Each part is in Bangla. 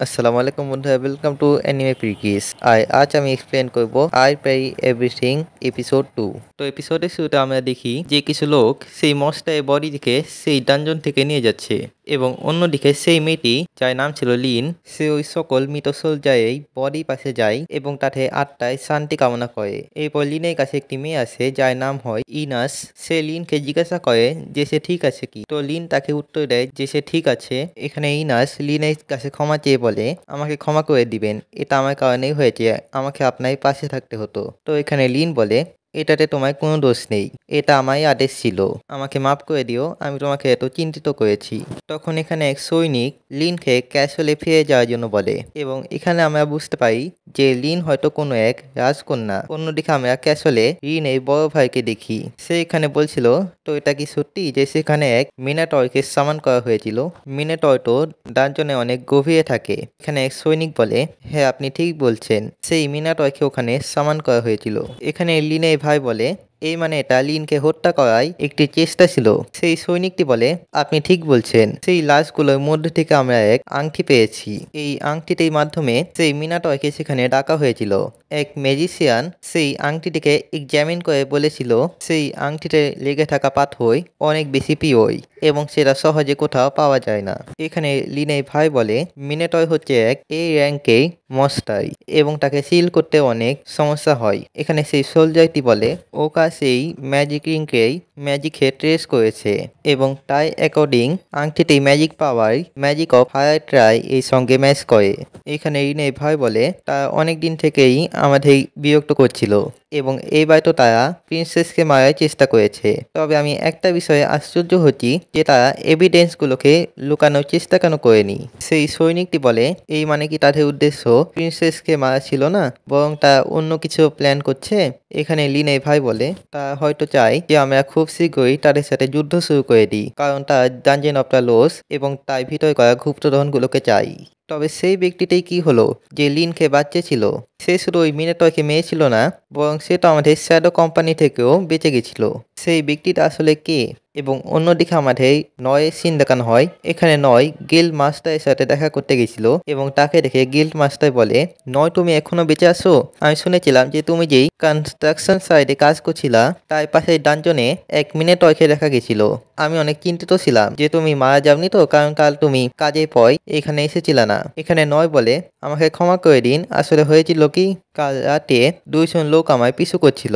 আসসালামু আলাইকুম বন্ধুরা ওয়েলকাম টু অ্যানিমে প্রিকিস আই আজ আমি এক্সপ্লেন করব আই প্রাই এভরিথিং এপিসোড টু তো এপিসোডের শুরুতে আমরা দেখি যে কিছু লোক সেই মস্টার বডি দেখে সেই ডানজন থেকে নিয়ে যাচ্ছে। এবং অন্যদিকে সেই মেয়েটি, যার নাম ছিল লিন, সে ওই সকল মৃত সোলজারেই বডি পাশে যায় এবং তাতে আত্মায় শান্তি কামনা করে। এরপর লিনের কাছে একটি মেয়ে আসে, যার নাম হয় ইনাস। সে লিনকে জিজ্ঞাসা করে যে সে ঠিক আছে কি? তো লিন তাকে উত্তর দেয় যে সে ঠিক আছে। এখানে ইনাস লিনের কাছে ক্ষমা চেয়ে বলে, আমাকে ক্ষমা করে দিবেন। এটা আমার কারণেই হয়েছে। আমাকে আপনার পাশে থাকতে হতো। তো এখানে লিন বলে এটাতে তোমায় কোনো দোষ নেই। এটা আমায় আদেশ ছিল। আমাকে মাফ করে দিও, আমি তোমাকে এত চিন্তিত করেছি। তখন এখানে এক সৈনিক লিনকে ক্যাসলে ফিরে যাওয়ার জন্য বলে, এবং এখানে আমরা বুঝতে পারি যে লিন হয়তো কোনো এক রাজকন্যা। অন্যদিকে আমরা ক্যাসলে লিনের বড় ভাইকে দেখি। সে এখানে বলছিল, তো এটা কি সত্যি যে সেখানে এক মিনাটরকে সামান করা হয়েছিল? মিনাটর তো ডানজনে অনেক গভীরে থাকে। এখানে এক সৈনিক বলে হ্যাঁ আপনি ঠিক বলছেন। সেই মিনাটরকে ওখানে সামান করা হয়েছিল। এখানে লিনের ভাই বলে এই মানে এটা লিনকে হত্যা করাই একটি চেষ্টা ছিল। সেই সৈনিকটি বলে, আপনি ঠিক বলছেন, সেই লাশগুলোর মধ্যে থেকে আমরা এক আংটি পেয়েছি। এই আংটিটির মাধ্যমে সেই মিনাটয়কে সেখানে ডাকা হয়েছিল। এক ম্যাজিশিয়ান সেই আংটিটিকে এক্সামিন করে বলেছিল, সেই আংটিতে লেগে থাকা পাথর অনেক বেশি পিওই এবং সেটা সহজে কোথাও পাওয়া যায় না। এখানে লিনের ভাই বলে, মিনেটয় হচ্ছে এক এই র্যাঙ্কেই মস্তাই এবং তাকে সিল করতে অনেক সমস্যা হয়। এখানে সেই সোলজারটি বলে ওকা সেই ম্যাজিক রিংকেই ম্যাজিকে ট্রেস করেছে এবং তাই according আংটিটি magic power magic of higher try এই সঙ্গে ম্যাচ করে। এখানে রিনে ভাই বলে, তা অনেক দিন থেকেই আমাদের বিরক্ত করছিল। এবং এইবার তো তারা প্রিন্সেসকে মারার চেষ্টা করেছে। তবে আমি একটা বিষয়ে আশ্চর্য হচ্ছি যে তারা এভিডেন্সগুলোকে লুকানোর চেষ্টা কেন করেনি? সেই সৈনিকটি বলে, এই মানে কি তাদের উদ্দেশ্য প্রিন্সেসকে মারা ছিল না, বরং তা অন্য কিছু প্ল্যান করছে? এখানে লিনে ভাই বলে তা হয়তো চাই যে আমরা খুব শীঘ্রই তাদের সাথে যুদ্ধ শুরু করে দিই। কারণ তার ডানজেন অফ দ্য লোস এবং তাই ভিতরে করা গুপ্তধনগুলোকে চাই। তবে সেই ব্যক্তিটাই কি হলো? যে লিনকে বাচ্চা ছিল। সে শুধু ওই মিনেটয়কে মেয়ে ছিল না, বরং সে তো আমাদের শ্যাডো কোম্পানি থেকেও বেঁচে গেছিল। সেই ব্যক্তিটা আসলে কে? এবং অন্যদিকে আমাদের নয় সিন দেখানো হয়, এখানে নয় গিল্ড মাস্টারের সাথে দেখা করতে গেছিল এবং তাকে দেখে গিল্ড মাস্টার বলে, নয়, তুমি এখনও বেঁচে আসো আমি শুনেছিলাম যে তুমি যেই কনস্ট্রাকশন সাইডে কাজ করছিলা তার পাশের ডানজনে এক মিনিট অয়কে দেখা গেছিল। আমি অনেক চিন্তিত ছিলাম যে তুমি মারা যাওনি তো, কারণ কাল তুমি কাজে পয়, এখানে এসেছিল না। এখানে নয় বলে, আমাকে ক্ষমা করে দিন। আসলে হয়েছিল কি? কাল রাতে দুইজন লোক আমায় পিছু করছিল।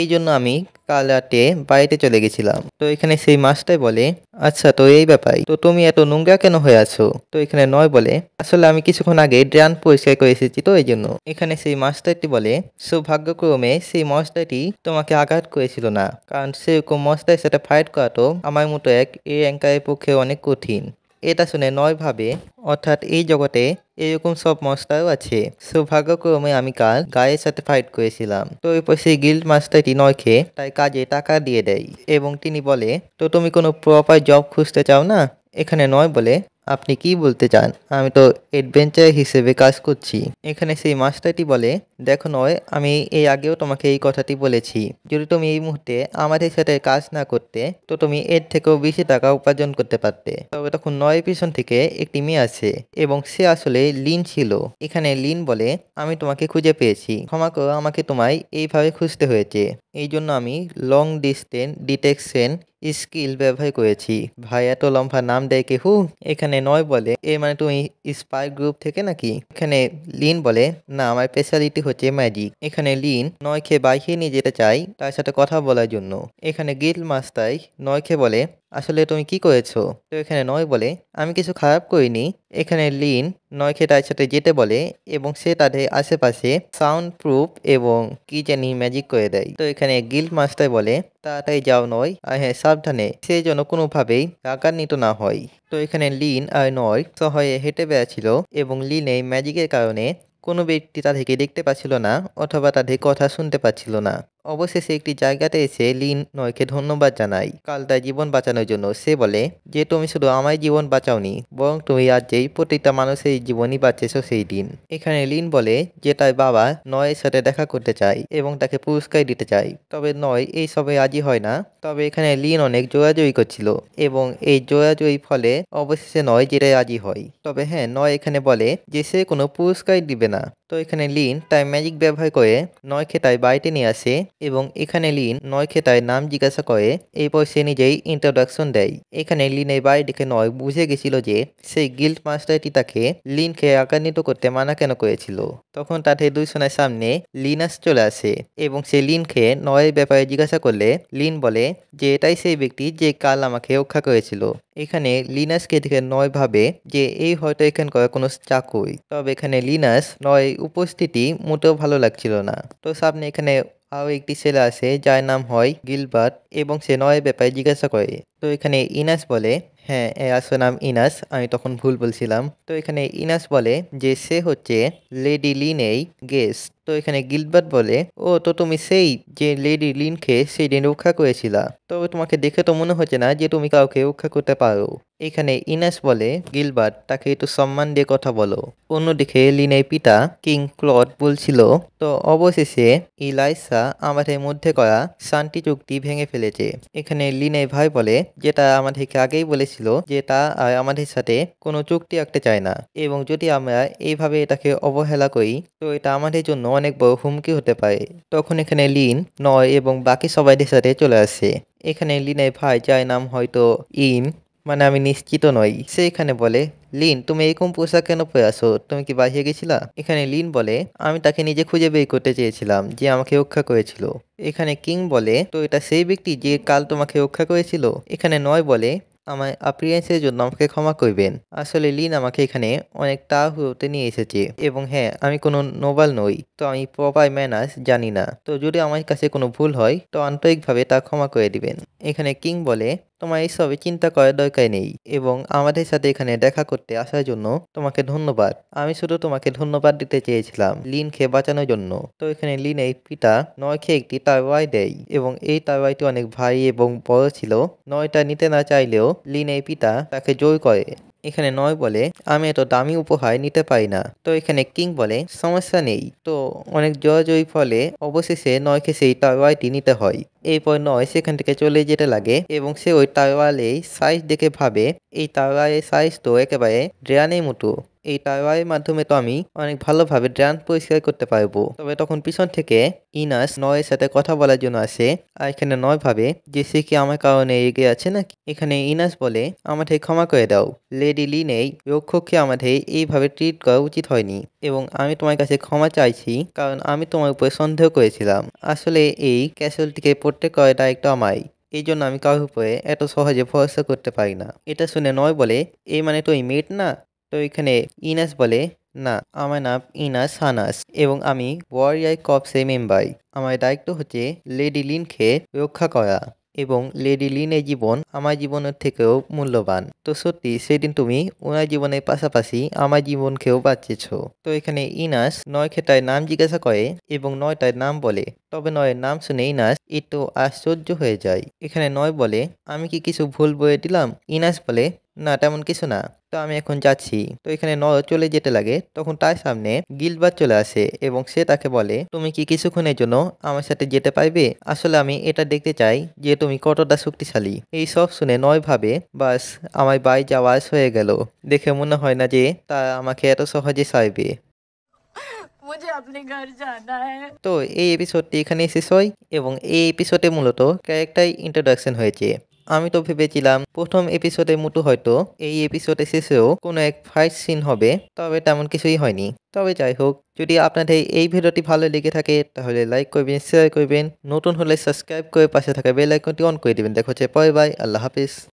এই জন্য আমি কাল রাতে বাড়িতে চলে গেছিলাম। তো এখানে সেই মাস্টার বলে আচ্ছা তো এই ব্যাপার। তো তুমি এত নোংরা কেন হয়ে আছো? তো এখানে নয় বলে, আসলে আমি কিছুক্ষণ আগে ড্রান পরিষ্কার করে এসেছি তো এই জন্য। এখানে সেই মাস্টারটি বলে, সৌভাগ্যক্রমে সেই মাস্টারটি তোমাকে আঘাত করেছিল না। কারণ সেরকম মাস্টারের সাথে ফাইট করা তো আমার মতো এক এই অ্যাঙ্কারের পক্ষে অনেক কঠিন। এটা শুনে নয় ভাবে, অর্থাৎ এই জগতে এরকম সব মাস্টারও আছে। সৌভাগ্যক্রমে আমি কাল গায়ের সাথে ফাইট করেছিলাম। তো এরপর সেই গিল্ড মাস্টারটি নয় খেয়ে তাই কাজে টাকা দিয়ে দেয়। এবং তিনি বলে, তো তুমি কোনো প্রপার জব খুঁজতে চাও না? এখানে নয় বলে আপনি কি বলতে চান? আমি তো অ্যাডভেঞ্চার হিসেবে কাজ করছি। এখানে সেই মাস্টারটি বলে, দেখো নয়, আমি এই আগেও তোমাকে এই কথাটি বলেছি। যদি তুমি এই মুহূর্তে আমাদের সাথে কাজ না করতে, তো তুমি এর থেকেও বেশি টাকা উপার্জন করতে পারতে। তবে তখন নয় পিছন থেকে একটি মেয়ে আছে এবং সে আসলে লিন ছিল। এখানে লিন বলে, আমি তোমাকে খুঁজে পেয়েছি। ক্ষমা করো, আমাকে তোমায় এইভাবে খুঁজতে হয়েছে। এই জন্য আমি লং ডিস্টেন্স ডিটেকশন স্কিল ব্যবহার করেছি। ভাই, এত লম্বা নাম দেয় কে হু এখানে নয় বলে। এ মানে তুমি স্পাই গ্রুপ থেকে নাকি? এখানে লিন বলে। না, আমার স্পেশালিটি হচ্ছে ম্যাজিক এখানে লিন নয় নয়কে বাইকে নিয়ে যেতে চাই তার সাথে কথা বলার জন্য। এখানে গিল নয় খেয়ে বলে আসলে তুমি কি করেছ? তো এখানে নয় বলে, আমি কিছু খারাপ করিনি। এখানে লিন নয়কে তার সাথে যেতে বলে এবং সে তাদের আশেপাশে সাউন্ড প্রুফ এবং কি জানি ম্যাজিক করে দেয়। তো এখানে গিল্ড মাস্টার বলে, তাড়াতাড়ি যাও নয়, আর হ্যাঁ সাবধানে। সে যেন কোনোভাবেই রাগান্বিত না হয়। তো এখানে লিন আর নয় শহরে হেঁটে বেড়াচ্ছিল এবং লিন এই ম্যাজিকের কারণে কোনো ব্যক্তি তাদেরকে দেখতে পাচ্ছিল না অথবা তাদের কথা শুনতে পাচ্ছিল না। অবশেষে একটি জায়গাতে এসে লিন নয়কে ধন্যবাদ জানাই। কাল তার জীবন বাঁচানোর জন্য সে বলে, যে তুমি শুধু আমার জীবন বাঁচাওনি, বরং তুমি আজ যেই প্রতিটা মানুষের জীবনই বাঁচেছ সেই দিন। এখানে লিন বলে যে তার বাবা, নয়ের সাথে দেখা করতে চায় এবং তাকে পুরস্কার দিতে চায় তবে নয়, এই সবে রাজি হয় না। তবে এখানে লিন অনেক জোয়াজয়ী করছিল এবং এই জোয়াজয়ী ফলে অবশেষে নয় যেটা রাজি হয়। তবে হ্যাঁ নয় এখানে বলে যে সে কোনো পুরস্কার দিবে না। তো এখানে লিন তাই ম্যাজিক ব্যবহার করে নয় খেতায় বাড়িতে নিয়ে আসে এবং এখানে লিন নয় খেতায় নাম জিজ্ঞাসা করে, এরপর সে নিজেই ইন্ট্রোডাকশন দেয়। এখানে লিনের বাড়ি দেখে নয় বুঝে গেছিল যে সেই গিল্ড মাস্টারটি তাকে লিনকে আকান্বিত করতে মানা কেন করেছিল। তখন তাদের দুইজনের সামনে লিনাস চলে আসে এবং সে লিনকে নয়ের ব্যাপারে জিজ্ঞাসা করলে লিন বলে যে এটাই সেই ব্যক্তি যে কাল আমাকে রক্ষা করেছিল। এখানে লিনাসকে দেখে নয় ভাবে যে এই হয়তো এখানকার কোনো চাকুই তবে এখানে লিনাস নয় উপস্থিতি মোটেও ভালো লাগছিল না। তো সামনে এখানে আরও একটি ছেলে আসে যার নাম হয় গিলবার্ট এবং সে নয়ের ব্যাপারে জিজ্ঞাসা করে। তো এখানে ইনাস বলে হ্যাঁ এর আসল নাম ইনাস, আমি তখন ভুল বলছিলাম। তো এখানে ইনাস বলে যে, সে হচ্ছে লেডি লিনেই গেস্ট। তো এখানে গিলবার্ট বলে, ও, তো তুমি সেই যে লেডি লিনকে সেই দিন রক্ষা করেছিলা। তবে তোমাকে দেখে তো মনে হচ্ছে না যে তুমি কাউকে রক্ষা করতে পারো। এখানে ইনাস বলে, গিলবার্ট, তাকে একটু সম্মান দিয়ে কথা বলো। অন্যদিকে লিনের পিতা কিং ক্লড বলছিল, তো অবশেষে ইলাইসা আমাদের মধ্যে করা শান্তি চুক্তি ভেঙে ফেলেছে। এখানে লিনের ভাই বলে, যেটা আমাদেরকে আগেই বলেছিল যে তা আর আমাদের সাথে কোনো চুক্তি আঁকতে চায় না। এবং যদি আমরা এইভাবে এটাকে অবহেলা করি, তো এটা আমাদের জন্য অনেক বড় হুমকি হতে পারে। তখন এখানে লিন, নয় এবং বাকি সবাইদের সাথে চলে আসে। এখানে লিনের ভাই যার নাম হয়তো ইন মানে আমি নিশ্চিত নই। সে এখানে বলে, লিন, তুমি এরকম পোশাক কেন পরে আসো তুমি কি বাহিরে গেছিলা? এখানে লিন বলে, আমি তাকে নিজে খুঁজে বের করতে চেয়েছিলাম যে আমাকে রক্ষা করেছিল। এখানে কিং বলে, তো এটা সেই ব্যক্তি যে কাল তোমাকে রক্ষা করেছিল? এখানে নয় বলে আমার অ্যাপিয়ারেন্সের জন্য আমাকে ক্ষমা করবেন। আসলে লিন আমাকে এখানে অনেক তাড়াহুড়োতে নিয়ে এসেছে এবং হ্যাঁ আমি কোনো নোবাল নই, তো আমি প্রপার ম্যানার্স জানি না। তো যদি আমার কাছে কোনো ভুল হয়, তো আন্তরিকভাবে তা ক্ষমা করে দিবেন। এখানে কিং বলে তোমার এইসবে চিন্তা করার দরকার নেই এবং আমাদের সাথে এখানে দেখা করতে আসার জন্য তোমাকে ধন্যবাদ। আমি শুধু তোমাকে ধন্যবাদ দিতে চেয়েছিলাম লিনকে বাঁচানোর জন্য। তো এখানে লিন এই পিতা নয়কে একটি তারওয়াই দেয় এবং এই তারওয়াইটি অনেক ভারী এবং বড় ছিল। নয়টা নিতে না চাইলেও লিন এই পিতা তাকে জোর করে। এখানে নয় বলে, আমি এত দামি উপহার নিতে পারি না। তো এখানে কিং বলে, সমস্যা নেই। তো অনেক জয়জয়ী ফলে অবশেষে নয়কে সেই তারওয়ালটি নিতে হয়। এরপর নয় সেখান থেকে চলে যেতে লাগে এবং সে ওই তারওয়ালে সাইজ দেখে ভাবে, এই তারওয়ালের সাইজ তো একেবারে ড্রেয়ানের মতো। এই টাওয়ারের মাধ্যমে তো আমি অনেক ভালোভাবে ড্রান পরিষ্কার করতে পারব। তবে তখন পিছন থেকে ইনাস নয়ের সাথে কথা বলার জন্য আসে, আর এখানে নয় ভাবে, যে সে কি আমার কারণে এগিয়ে আছে নাকি? এখানে ইনাস বলে, আমাদের ক্ষমা করে দাও। লেডি লি নেই, রক্ষককে আমাদের এইভাবে ট্রিট করা উচিত হয়নি। এবং আমি তোমার কাছে ক্ষমা চাইছি, কারণ আমি তোমার উপরে সন্দেহ করেছিলাম। আসলে এই ক্যাসেলটিকে প্রত্যেক করাটা দায়িত্ব আমায় এই জন্য আমি কারোর উপরে এত সহজে ভরসা করতে পারি না। এটা শুনে নয় বলে এই মানে তো মেট না? তো এখানে ইনাস বলে, না, আমার নাম ইনাস হানাস এবং আমি ওয়ারিয়ার কপসে মেম্বাই আমার দায়িত্ব হচ্ছে লেডি লিনকে রক্ষা করা এবং লেডি লিনের জীবন আমার জীবনের থেকেও মূল্যবান। তো সত্যি, সেদিন তুমি ওনার জীবনের পাশাপাশি আমার জীবনকেও বাঁচিয়েছ। তো এখানে ইনাস নয় খেতায় নাম জিজ্ঞাসা করে এবং নয়টায় নাম বলে। তবে নয়ের নাম শুনে ইনাস একটু আশ্চর্য হয়ে যায়। এখানে নয় বলে, আমি কি কিছু ভুল বয়ে দিলাম? ইনাস বলে না তেমন কিছু না। তো আমি এখন যাচ্ছি। তো এখানে ন চলে যেতে লাগে। তখন তার সামনে গিলবার চলে আসে এবং সে তাকে বলে তুমি কি কিছুক্ষণের জন্য আমার সাথে যেতে পারবে? আসলে আমি এটা দেখতে চাই যে তুমি কতটা শক্তিশালী। এই সব শুনে নয় ভাবে বাস আমার বাই যাওয়া হয়ে গেল। দেখে মনে হয় না যে তা আমাকে এত সহজে সাইবে তো এই এপিসোডটি এখানেই শেষ হয় এবং এই এপিসোডে মূলত ক্যারেক্টার ইন্ট্রোডাকশন হয়েছে। আমি তো ভেবেছিলাম প্রথম এপিসোডে মুটু হয়তো, এই এপিসোডে শেষেও কোনো এক ফাইট সিন হবে, তবে তেমন কিছুই হয়নি। তবে যাই হোক, যদি আপনাদের এই ভিডিওটি ভালো লেগে থাকে, তাহলে লাইক করবেন শেয়ার করবেন, নতুন হলে সাবস্ক্রাইব করে পাশে থাকা বেল আইকনটি অন করে দেবেন। দেখা হচ্ছে পরে বাই আল্লাহ হাফিজ।